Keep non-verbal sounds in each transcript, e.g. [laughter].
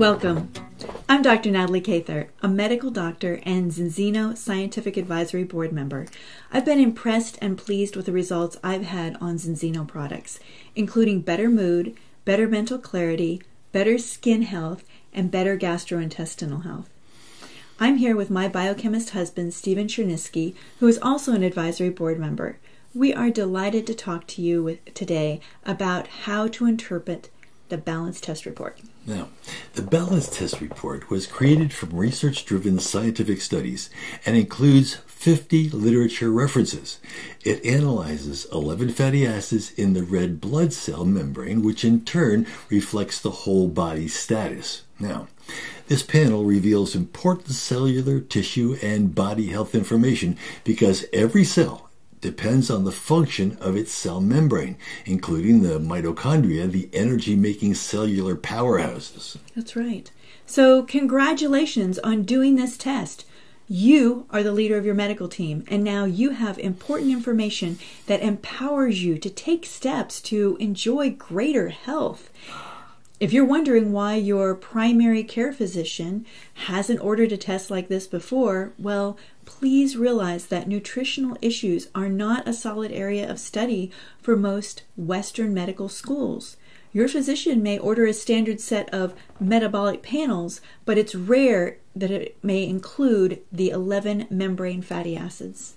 Welcome. I'm Dr. Natalie Kather, a medical doctor and Zinzino Scientific Advisory Board member. I've been impressed and pleased with the results I've had on Zinzino products, including better mood, better mental clarity, better skin health, and better gastrointestinal health. I'm here with my biochemist husband, Stephen Cherniske, who is also an advisory board member. We are delighted to talk to you today about how to interpret the balance test report. Now, the balance test report was created from research driven scientific studies and includes 50 literature references. It analyzes 11 fatty acids in the red blood cell membrane, which in turn reflects the whole body status. Now, this panel reveals important cellular, tissue, and body health information because every cell depends on the function of its cell membrane, including the mitochondria, the energy making cellular powerhouses. That's right. So, congratulations on doing this test. You are the leader of your medical team, and now you have important information that empowers you to take steps to enjoy greater health. If you're wondering why your primary care physician hasn't ordered a test like this before, well, please realize that nutritional issues are not a solid area of study for most Western medical schools. Your physician may order a standard set of metabolic panels, but it's rare that it may include the 11 membrane fatty acids.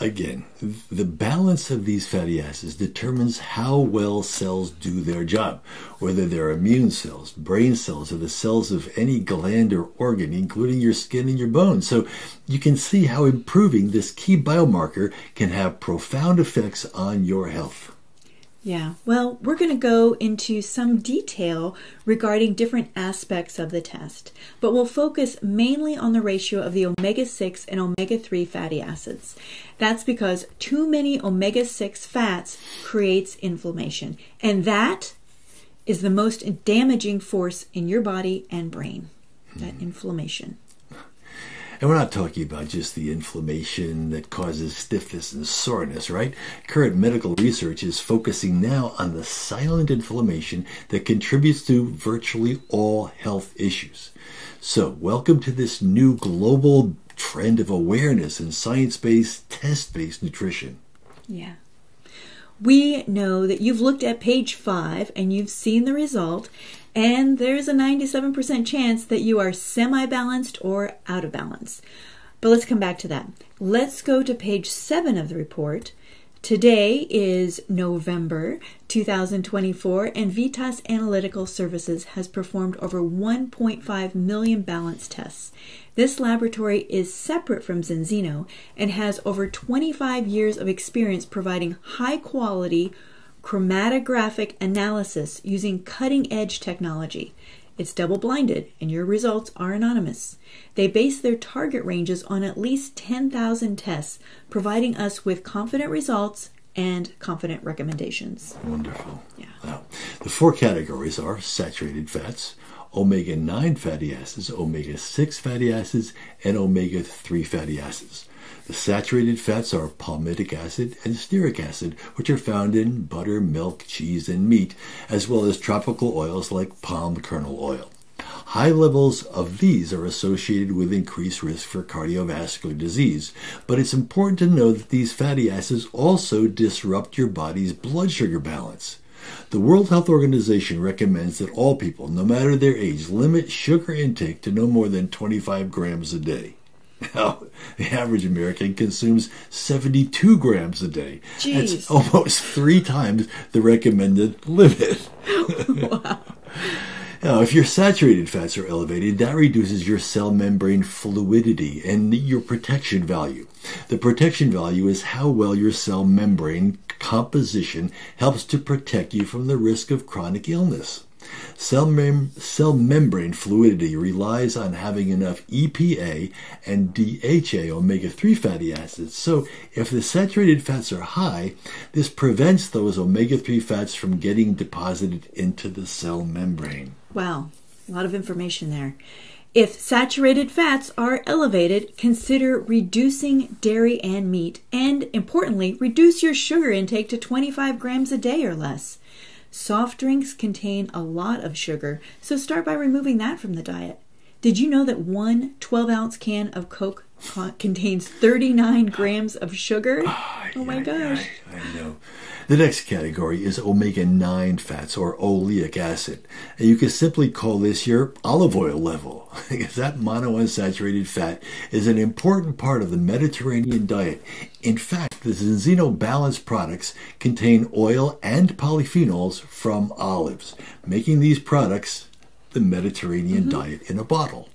Again, the balance of these fatty acids determines how well cells do their job, whether they're immune cells, brain cells, or the cells of any gland or organ, including your skin and your bones. So you can see how improving this key biomarker can have profound effects on your health. Yeah, well, we're going to go into some detail regarding different aspects of the test, but we'll focus mainly on the ratio of the omega 6 and omega 3 fatty acids. That's because too many omega 6 fats creates inflammation, and that is the most damaging force in your body and brain. That hmm. inflammation. And we're not talking about just the inflammation that causes stiffness and soreness, right? Current medical research is focusing now on the silent inflammation that contributes to virtually all health issues. So, welcome to this new global trend of awareness and science based, test based nutrition. Yeah. We know that you've looked at page five and you've seen the result, and there's a 97% chance that you are semi balanced or out of balance. But let's come back to that. Let's go to page 7 of the report. Today is November 2024, and Vitas Analytical Services has performed over 1.5 million balance tests. This laboratory is separate from Zinzino and has over 25 years of experience providing high quality, chromatographic analysis using cutting edge technology. It's double blinded and your results are anonymous. They base their target ranges on at least 10,000 tests, providing us with confident results and confident recommendations. Wonderful. Yeah. Now, the four categories are saturated fats, omega 9 fatty acids, omega 6 fatty acids, and omega 3 fatty acids. The saturated fats are palmitic acid and stearic acid, which are found in butter, milk, cheese, and meat, as well as tropical oils like palm kernel oil. High levels of these are associated with increased risk for cardiovascular disease, but it's important to know that these fatty acids also disrupt your body's blood sugar balance. The World Health Organization recommends that all people, no matter their age, limit sugar intake to no more than 25 grams a day. Now, the average American consumes 72 grams a day. Jeez. That's almost three times the recommended limit. [laughs] wow. Now, if your saturated fats are elevated, that reduces your cell membrane fluidity and your protection value. The protection value is how well your cell membrane composition helps to protect you from the risk of chronic illness. Cell, mem- cell membrane fluidity relies on having enough EPA and DHA omega 3 fatty acids. So, if the saturated fats are high, this prevents those omega 3 fats from getting deposited into the cell membrane. Wow, a lot of information there. If saturated fats are elevated, consider reducing dairy and meat, and importantly, reduce your sugar intake to 25 grams a day or less. Soft drinks contain a lot of sugar, so start by removing that from the diet. Did you know that one 12 ounce can of Coke contains 39 grams of sugar? [sighs] Oh my gosh. I know. The next category is omega 9 fats or oleic acid. And you can simply call this your olive oil level [laughs] because that monounsaturated fat is an important part of the Mediterranean diet. In fact, the Zinzino Balance products contain oil and polyphenols from olives, making these products the Mediterranean mm-hmm. diet in a bottle.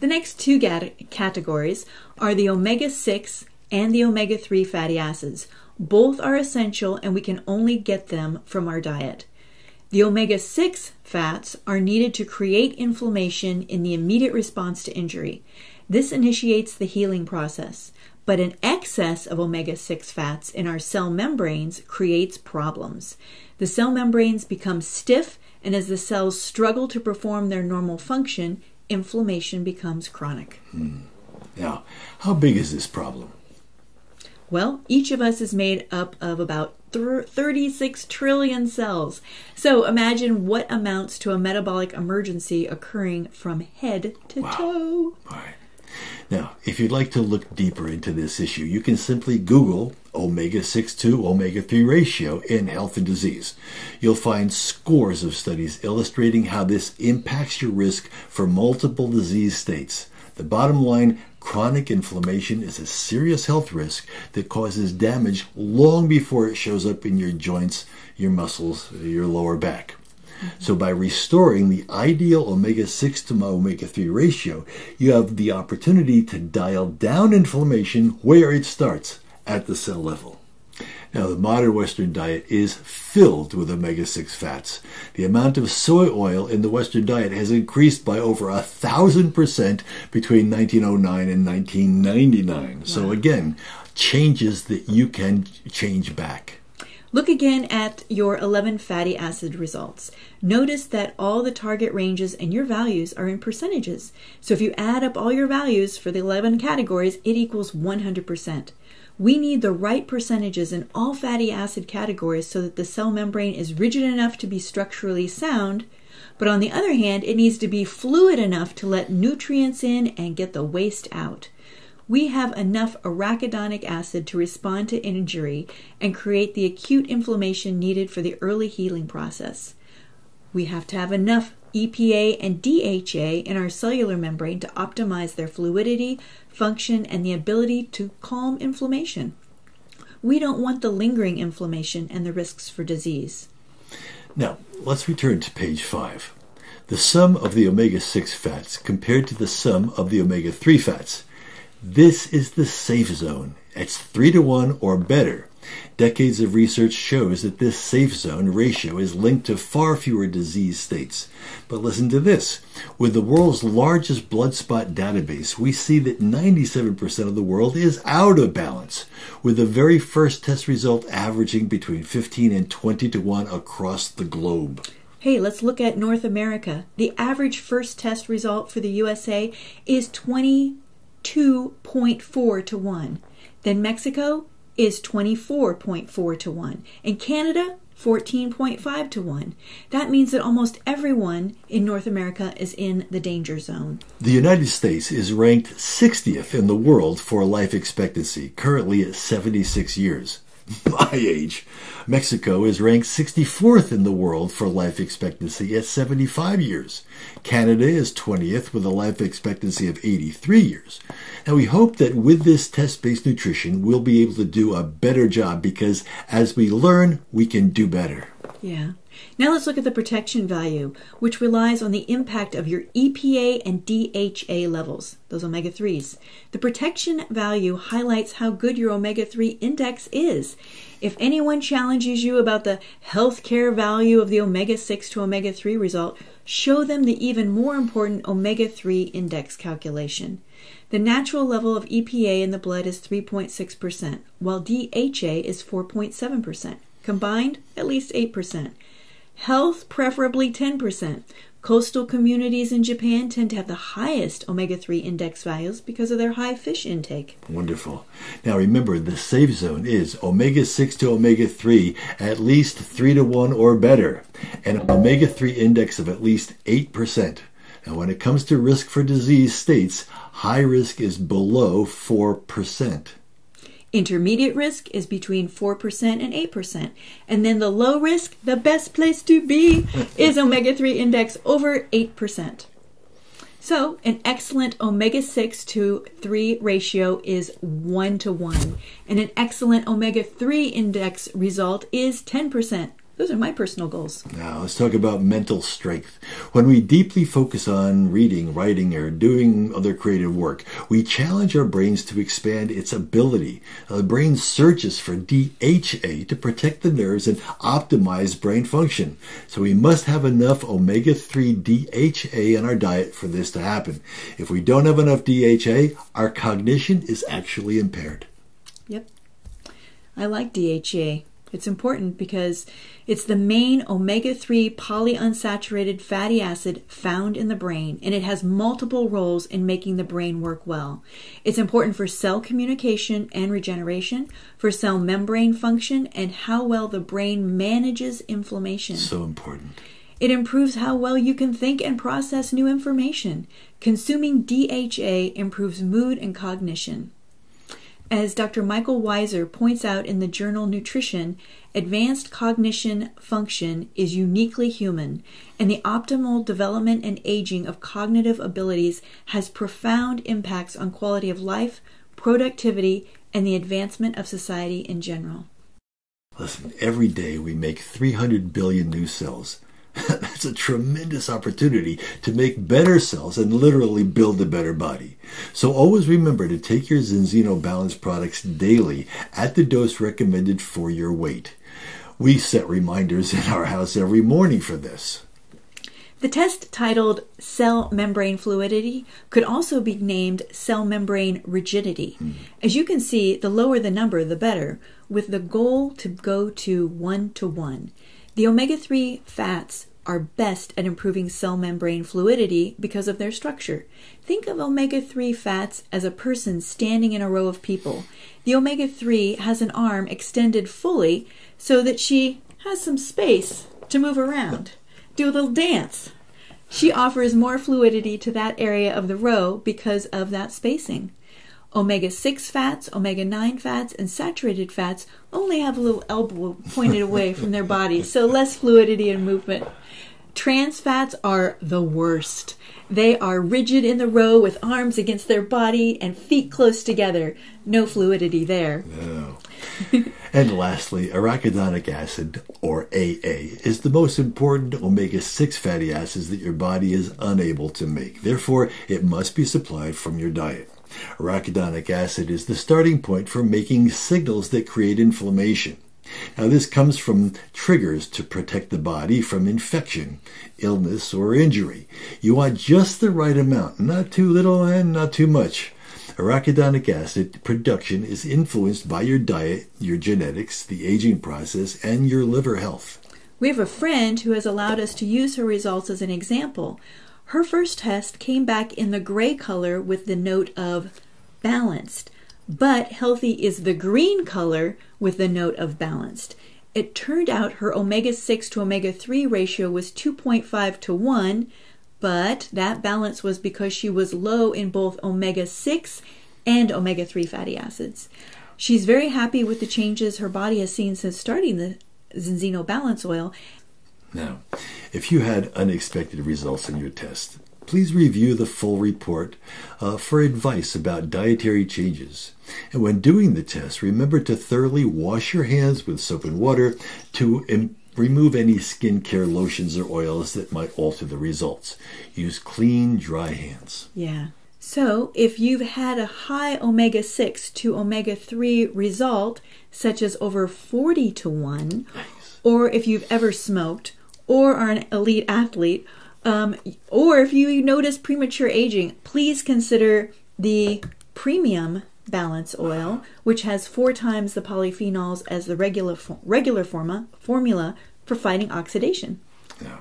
The next two categories are the omega 6 and the omega 3 fatty acids. Both are essential and we can only get them from our diet. The omega 6 fats are needed to create inflammation in the immediate response to injury. This initiates the healing process, but an excess of omega 6 fats in our cell membranes creates problems. The cell membranes become stiff, and as the cells struggle to perform their normal function, inflammation becomes chronic. Hmm. Now, how big is this problem? Well, each of us is made up of about 36 trillion cells. So imagine what amounts to a metabolic emergency occurring from head to wow. toe. All right. Now, if you'd like to look deeper into this issue, you can simply Google omega 6 to omega 3 ratio in health and disease. You'll find scores of studies illustrating how this impacts your risk for multiple disease states. The bottom line chronic inflammation is a serious health risk that causes damage long before it shows up in your joints, your muscles, your lower back. So, by restoring the ideal omega 6 to omega 3 ratio, you have the opportunity to dial down inflammation where it starts at the cell level. Now, the modern Western diet is filled with omega 6 fats. The amount of soy oil in the Western diet has increased by over a thousand percent between 1909 and 1999. Wow. So, again, changes that you can change back. Look again at your 11 fatty acid results. Notice that all the target ranges and your values are in percentages. So if you add up all your values for the 11 categories, it equals 100%. We need the right percentages in all fatty acid categories so that the cell membrane is rigid enough to be structurally sound, but on the other hand, it needs to be fluid enough to let nutrients in and get the waste out. We have enough arachidonic acid to respond to injury and create the acute inflammation needed for the early healing process. We have to have enough EPA and DHA in our cellular membrane to optimize their fluidity, function, and the ability to calm inflammation. We don't want the lingering inflammation and the risks for disease. Now, let's return to page 5. The sum of the omega 6 fats compared to the sum of the omega 3 fats. This is the safe zone. It's 3 to 1 or better Decades of research shows that this safe zone ratio is linked to far fewer disease states. But listen to this. With the world's largest blood spot database, we see that 97% of the world is out of balance, with the very first test result averaging between 15 and 20 to 1 across the globe. Hey, let's look at North America. The average first test result for the USA is 22.4 to 1. Then Mexico, is 24.4 to 1, and Canada 14.5 to 1. That means that almost everyone in North America is in the danger zone. The United States is ranked 60th in the world for life expectancy, currently at 76 years. My age. Mexico is ranked 64th in the world for life expectancy at 75 years. Canada is 20th with a life expectancy of 83 years. Now, we hope that with this test based nutrition, we'll be able to do a better job because as we learn, we can do better. Yeah. Now let's look at the protection value, which relies on the impact of your EPA and DHA levels, those omega 3s. The protection value highlights how good your omega 3 index is. If anyone challenges you about the healthcare value of the omega 6 to omega 3 result, show them the even more important omega 3 index calculation. The natural level of EPA in the blood is 3.6%, while DHA is 4.7%. Combined, at least 8%. Health, preferably 10%. Coastal communities in Japan tend to have the highest omega 3 index values because of their high fish intake. Wonderful. Now remember, the safe zone is omega 6 to omega 3 at least 3 to 1 or better, and an omega 3 index of at least 8%. Now, when it comes to risk for disease states, high risk is below 4%. Intermediate risk is between 4% and 8%. And then the low risk, the best place to be, [laughs] is omega 3 index over 8%. So, an excellent omega 6 to 3 ratio is 1 to 1, and an excellent omega 3 index result is 10%. Those are my personal goals. Now, let's talk about mental strength. When we deeply focus on reading, writing, or doing other creative work, we challenge our brains to expand its ability. Now, the brain searches for DHA to protect the nerves and optimize brain function. So, we must have enough omega 3 DHA in our diet for this to happen. If we don't have enough DHA, our cognition is actually impaired. Yep. I like DHA. It's important because it's the main omega 3 polyunsaturated fatty acid found in the brain, and it has multiple roles in making the brain work well. It's important for cell communication and regeneration, for cell membrane function, and how well the brain manages inflammation. So important. It improves how well you can think and process new information. Consuming DHA improves mood and cognition. As Dr. Michael Weiser points out in the journal Nutrition, advanced cognition function is uniquely human, and the optimal development and aging of cognitive abilities has profound impacts on quality of life, productivity, and the advancement of society in general. Listen, every day we make 300 billion new cells. [laughs] That's a tremendous opportunity to make better cells and literally build a better body. So always remember to take your Zinzino Balance products daily at the dose recommended for your weight. We set reminders [laughs] in our house every morning for this. The test titled cell membrane fluidity could also be named cell membrane rigidity. Mm. As you can see, the lower the number, the better, with the goal to go to 1 to 1. The omega 3 fats are best at improving cell membrane fluidity because of their structure. Think of omega 3 fats as a person standing in a row of people. The omega 3 has an arm extended fully so that she has some space to move around, do a little dance. She offers more fluidity to that area of the row because of that spacing. Omega 6 fats, omega 9 fats, and saturated fats only have a little elbow pointed away from their bodies, so less fluidity and movement. Trans fats are the worst. They are rigid in the row with arms against their body and feet close together. No fluidity there. No. [laughs] and lastly, arachidonic acid, or AA, is the most important omega 6 fatty acids that your body is unable to make. Therefore, it must be supplied from your diet. Arachidonic acid is the starting point for making signals that create inflammation. Now, this comes from triggers to protect the body from infection, illness, or injury. You want just the right amount, not too little and not too much. Arachidonic acid production is influenced by your diet, your genetics, the aging process, and your liver health. We have a friend who has allowed us to use her results as an example. Her first test came back in the gray color with the note of balanced, but healthy is the green color with the note of balanced. It turned out her omega 6 to omega 3 ratio was 2.5 to 1, but that balance was because she was low in both omega 6 and omega 3 fatty acids. She's very happy with the changes her body has seen since starting the Zinzino Balance Oil, now, if you had unexpected results in your test, please review the full report uh, for advice about dietary changes. And when doing the test, remember to thoroughly wash your hands with soap and water to remove any skincare lotions or oils that might alter the results. Use clean, dry hands. Yeah. So, if you've had a high omega 6 to omega 3 result, such as over 40 to 1, nice. Or if you've ever smoked, or are an elite athlete, um, or if you notice premature aging, please consider the premium balance oil, which has four times the polyphenols as the regular regular forma, formula for fighting oxidation. Now,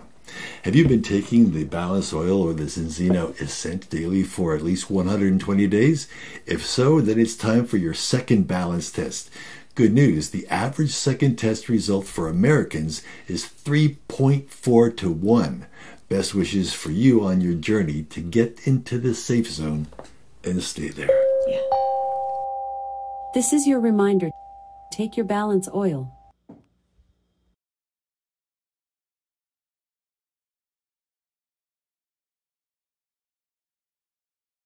have you been taking the Balance Oil or the Zinzino Ascent daily for at least 120 days? If so, then it's time for your second balance test. Good news, the average second test result for Americans is 3.4 to 1. Best wishes for you on your journey to get into the safe zone and stay there. Yeah. This is your reminder. Take your balance oil.